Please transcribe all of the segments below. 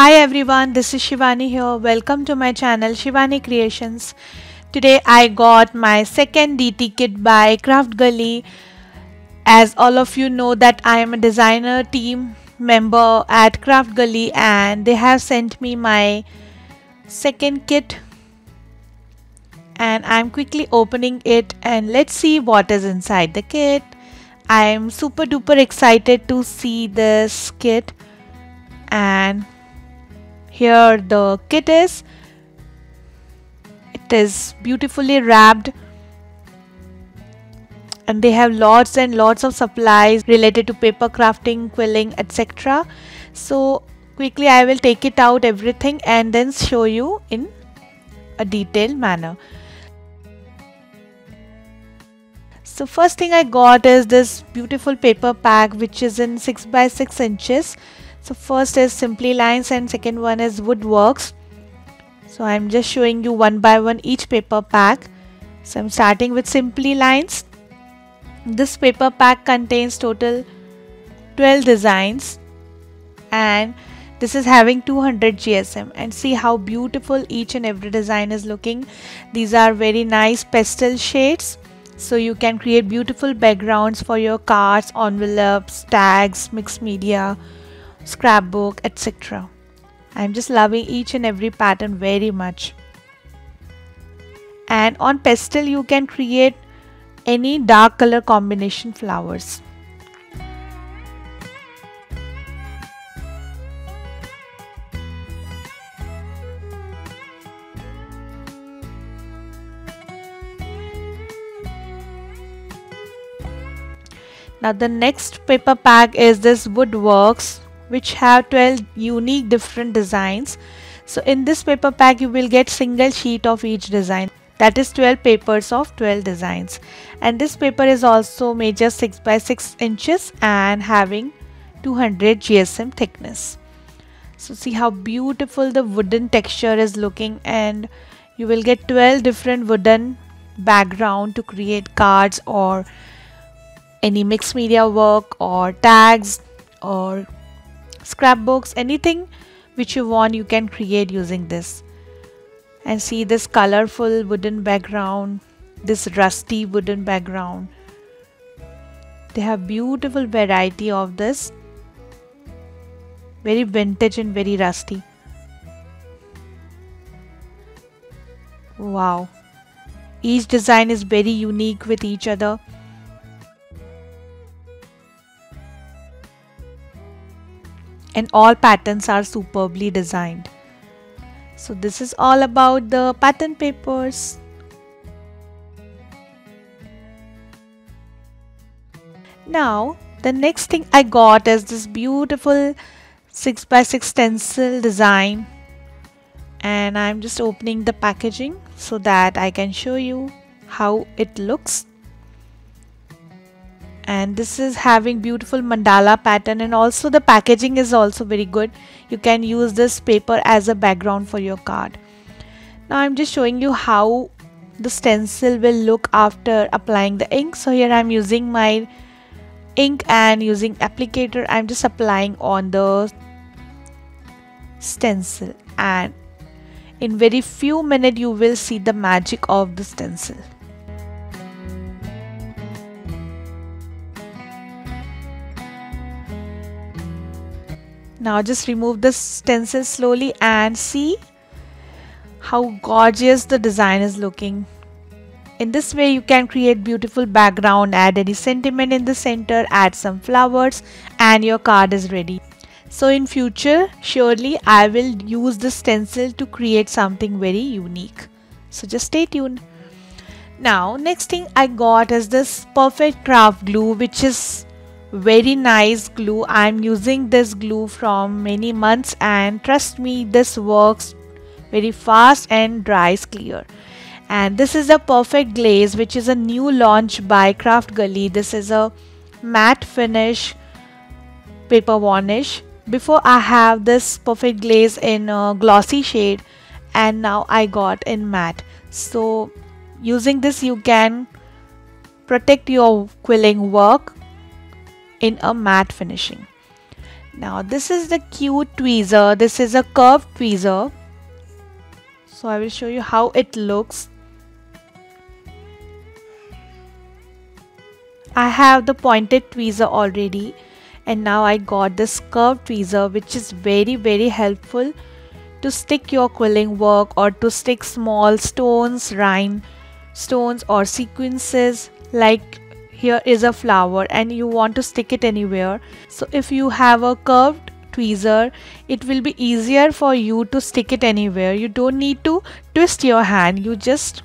Hi everyone, this is Shivani here. Welcome to my channel Shivani Creations. Today I got my second DT kit by Craft Gully. As all of you know that I am a designer team member at Craft Gully and they have sent me my second kit and I'm quickly opening it and let's see what is inside the kit. I'm super duper excited to see this kit and here the kit is. It is beautifully wrapped. And they have lots and lots of supplies related to paper crafting quilling etc so quickly I will take it out everything and then show you in a detailed manner. So first thing I got is this beautiful paper pack which is in 6 by 6 inches so first is simply lines and second one is woodworks. So I'm just showing you one by one each paper pack. So I'm starting with simply lines. This paper pack contains total 12 designs. And this is having 200 GSM and see how beautiful each and every design is looking. These are very nice pastel shades. So you can create beautiful backgrounds for your cards envelopes tags mixed media scrapbook etc i'm just loving each and every pattern very much. And on pastel you can create any dark color combination flowers. Now the next paper pack is this Woodworks which have 12 unique different designs. So in this paper pack you will get single sheet of each design that is 12 papers of 12 designs and this paper is also measure 6 by 6 inches and having 200 GSM thickness. So see how beautiful the wooden texture is looking and you will get 12 different wooden background to create cards or any mixed media work or tags or scrapbooks anything which you want you can create using this. And see this colorful wooden background this rusty wooden background. They have beautiful variety of this. Very vintage and very rusty. Wow. Each design is very unique with each other and all patterns are superbly designed. So this is all about the pattern papers. Now the next thing I got is this beautiful 6x6 stencil design and I'm just opening the packaging so that I can show you how it looks and this is having beautiful mandala pattern and also the packaging is also very good. You can use this paper as a background for your card. Now I'm just showing you how the stencil will look after applying the ink. So here I'm using my ink and using applicator. I'm just applying on the stencil. And in very few minutes you will see the magic of the stencil Now just remove the stencil slowly and see how gorgeous the design is looking. In this way you can create beautiful background, add any sentiment in the center, add some flowers and your card is ready. So in future surely I will use the stencil to create something very unique. So just stay tuned. Now next thing I got is this perfect craft glue which is very nice glue. I'm using this glue from many months and trust me this works very fast and dries clear. And this is a perfect glaze which is a new launch by craft gully this is a matte finish paper varnish. Before i have this perfect glaze in a glossy shade and now i got in matte. So using this you can protect your quilling work in a matte finishing. Now this is the cute tweezer. This is a curved tweezer. So I will show you how it looks. I have the pointed tweezer already and now I got this curved tweezer which is very very helpful to stick your quilling work or to stick small stones, rhine stones or sequences like here is a flower and you want to stick it anywhere. So if you have a curved tweezer, it will be easier for you to stick it anywhere. You don't need to twist your hand. You just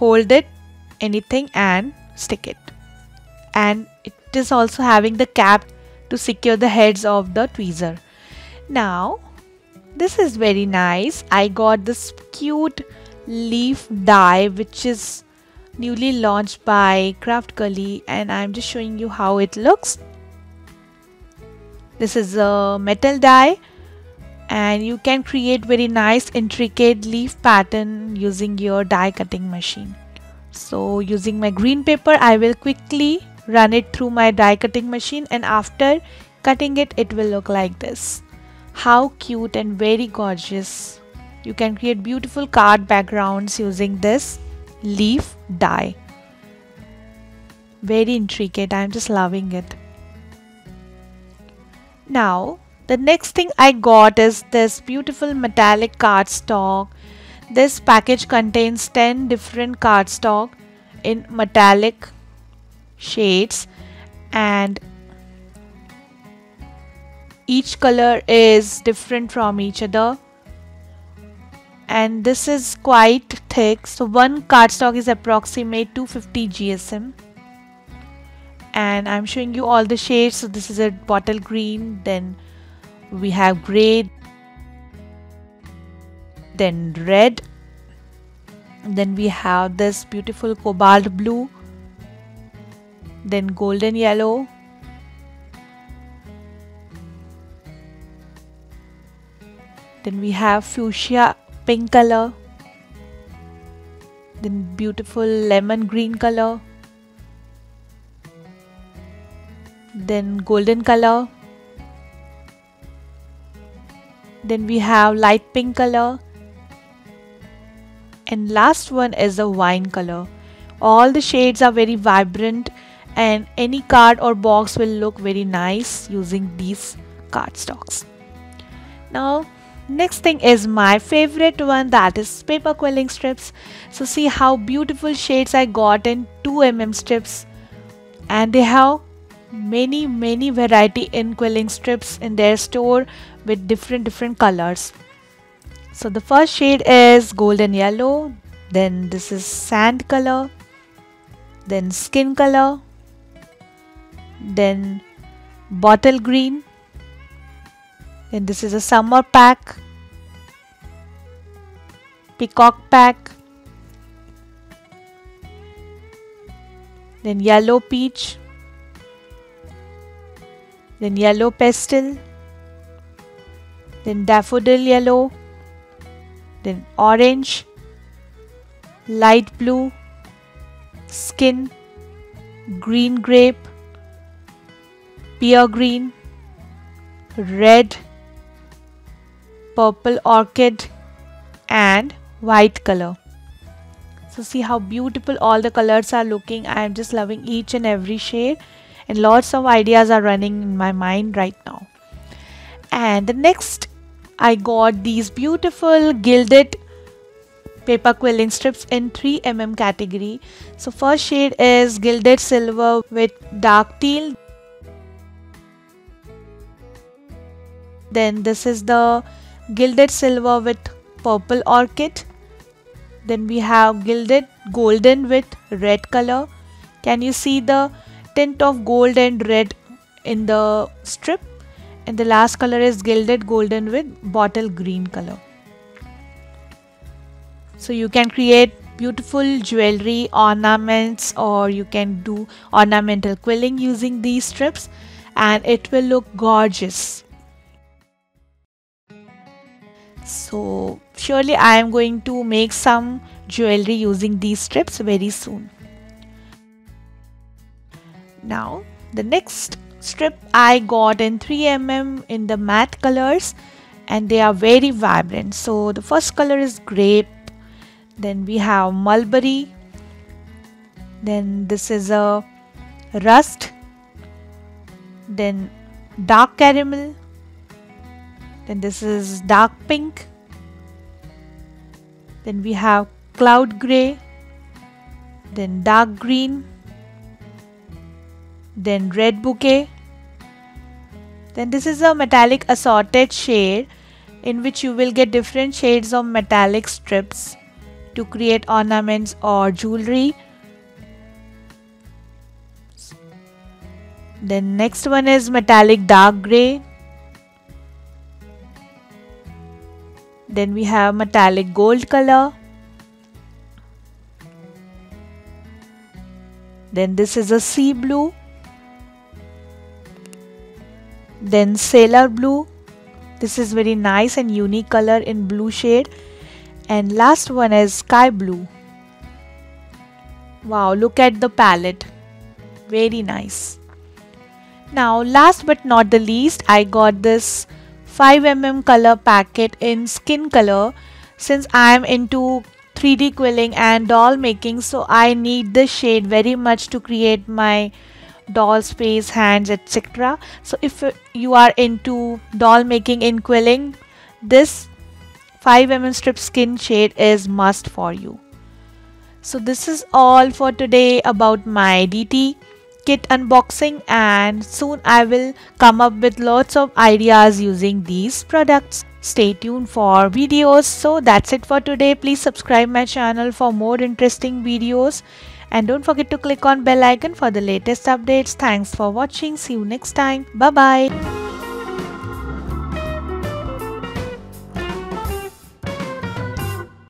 hold it anything and stick it. And it is also having the cap to secure the heads of the tweezer. Now this is very nice. I got this cute leaf die which is newly launched by Craft Gully and I'm just showing you how it looks. This is a metal die and you can create very nice intricate leaf pattern using your die cutting machine. So using my green paper I will quickly run it through my die cutting machine and after cutting it it will look like this. How cute and very gorgeous. You can create beautiful card backgrounds using this leaf die. Very intricate. I'm just loving it. Now, the next thing I got is this beautiful metallic cardstock. This package contains 10 different cardstock in metallic shades and each color is different from each other and this is quite thick. So one cardstock is approximate 250 GSM and I'm showing you all the shades. So this is a bottle green then we have gray then red then we have this beautiful cobalt blue then golden yellow then we have fuchsia pink color then beautiful lemon green color then golden color then we have light pink color and last one is a wine color. All the shades are very vibrant and any card or box will look very nice using these cardstocks. Now next thing is my favorite one that is paper quilling strips. So see how beautiful shades I got in 2 mm strips. And they have many many variety in quilling strips in their store with different different colors. So the first shade is golden yellow. Then this is sand color. Then skin color. Then bottle green then this is a summer pack, peacock pack, then yellow peach, then yellow pastel, then daffodil yellow, then orange, light blue, skin, green grape, pear green, red, purple orchid and white color. So see how beautiful all the colors are looking. I am just loving each and every shade and lots of ideas are running in my mind right now. And the next I got these beautiful gilded paper quilling strips in 3 mm category. So first shade is gilded silver with dark teal. Then this is the gilded silver with purple orchid. Then we have gilded golden with red color. Can you see the tint of gold and red in the strip? And the last color is gilded golden with bottle green color. So you can create beautiful jewelry ornaments or you can do ornamental quilling using these strips. And it will look gorgeous so surely I am going to make some jewelry using these strips very soon. Now the next strip I got in 3mm in the matte colors and they are very vibrant. So the first color is grape, then we have mulberry, then this is a rust, then dark caramel, then this is dark pink, then we have cloud gray, then dark green, then red bouquet. Then this is a metallic assorted shade in which you will get different shades of metallic strips to create ornaments or jewelry. Then next one is metallic dark gray then we have metallic gold color. Then this is a sea blue. Then sailor blue. This is very nice and unique color in blue shade. And last one is sky blue. Wow look at the palette. Very nice. Now last but not the least I got this 5mm color packet in skin color since I am into 3D quilling and doll making so I need this shade very much to create my doll's face, hands, etc. So if you are into doll making in quilling, this 5mm strip skin shade is must for you. So this is all for today about my DT kit unboxing and soon I will come up with lots of ideas using these products. Stay tuned for videos. So that's it for today. Please subscribe my channel for more interesting videos and don't forget to click on bell icon for the latest updates. Thanks for watching. See you next time. Bye bye.